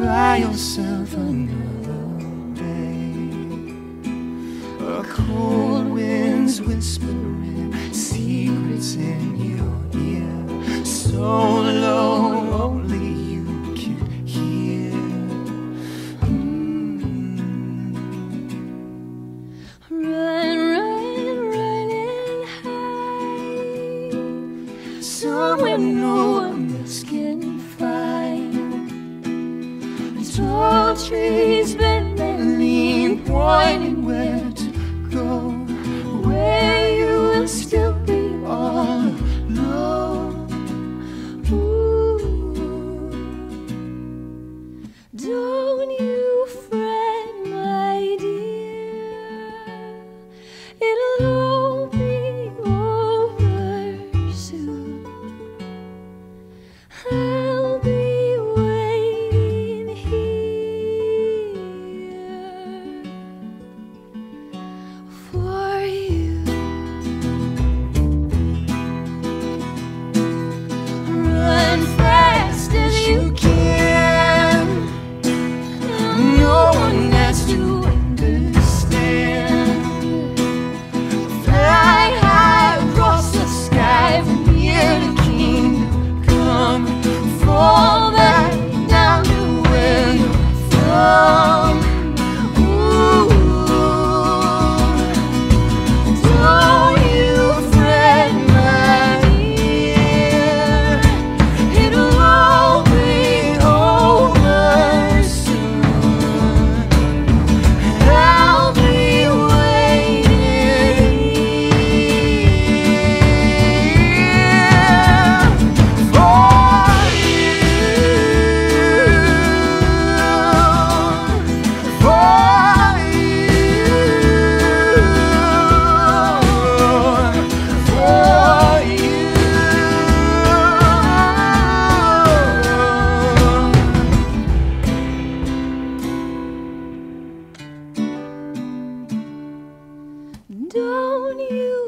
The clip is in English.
buy yourself another day. A cold wind's whispering secrets in your ear, so low only you can hear. Mm. Run, run, running high. Somewhere no one else can Trees bend and lean, pointing where to go, where you will still be all alone. Ooh. don't you